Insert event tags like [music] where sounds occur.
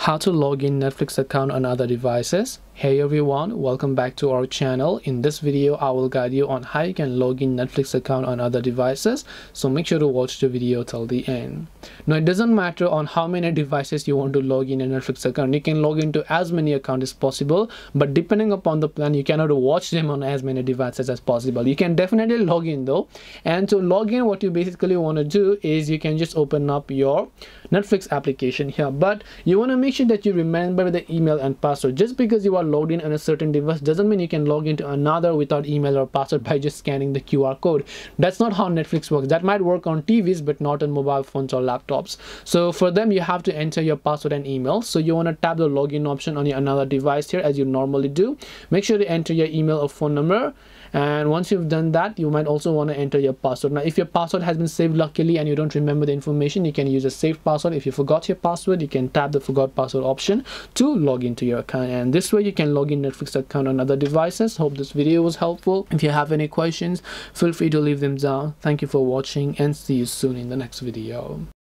how to log in netflix account on other devices. Hey everyone welcome back to our channel. In this video i will guide you on how you can log in netflix account on other devices. So make sure to watch the video till the end. Now it doesn't matter on how many devices you want to log in a netflix account. You can log into as many accounts as possible but depending upon the plan you cannot watch them on as many devices as possible. You can definitely log in though. And to log in what you basically want to do is you can just open up your netflix application here. But you want to make sure that you remember the email and password. Just because you are logged in on a certain device doesn't mean you can log into another without email or password [laughs] by just scanning the QR code. That's not how Netflix works. That might work on TVs but not on mobile phones or laptops. So for them you have to enter your password and email. So you want to tap the login option on your another device here as you normally do. Make sure to enter your email or phone number. And once you've done that you might also want to enter your password. Now if your password has been saved luckily and you don't remember the information you can use a saved password. If you forgot your password you can tap the forgot password option to log into your account. And this way you can log in netflix account on other devices. Hope this video was helpful. If you have any questions feel free to leave them down. Thank you for watching and see you soon in the next video